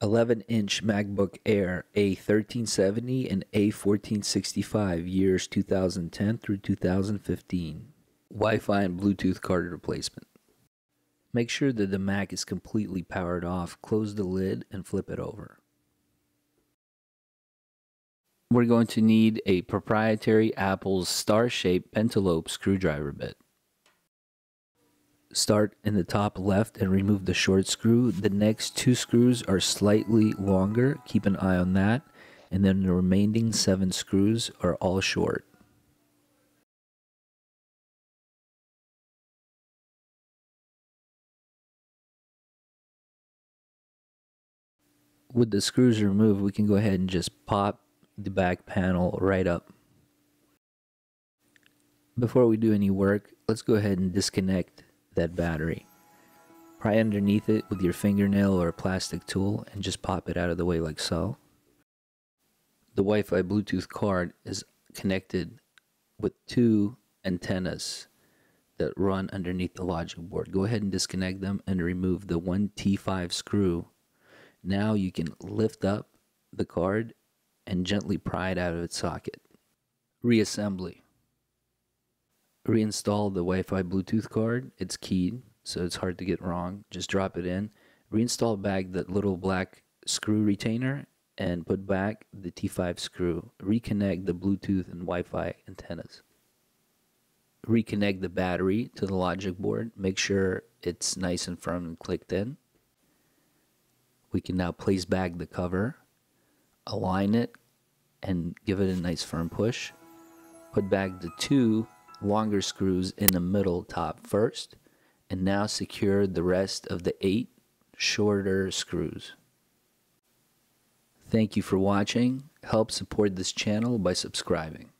11 inch MacBook Air A1370 and A1465 years 2010 through 2015. Wi Fi and Bluetooth card replacement. Make sure that the Mac is completely powered off, close the lid, and flip it over. We're going to need a proprietary Apple's star shaped pentalobe screwdriver bit. Start in the top left and remove the short screw. The next two screws are slightly longer. Keep an eye on that. And then the remaining seven screws are all short. With the screws removed, we can go ahead and just pop the back panel right up. Before we do any work, let's go ahead and disconnect that battery. Pry underneath it with your fingernail or a plastic tool and just pop it out of the way like so. The Wi-Fi Bluetooth card is connected with two antennas that run underneath the logic board. Go ahead and disconnect them and remove the 1T5 screw. Now you can lift up the card and gently pry it out of its socket. Reassembly. Reinstall the Wi-Fi Bluetooth card. It's keyed, so it's hard to get wrong. Just drop it in. Reinstall back that little black screw retainer and put back the T5 screw. Reconnect the Bluetooth and Wi-Fi antennas. Reconnect the battery to the logic board. Make sure it's nice and firm and clicked in. We can now place back the cover, align it, and give it a nice firm push. Put back the two longer screws in the middle top first and now secure the rest of the eight shorter screws. Thank you for watching. Help support this channel by subscribing.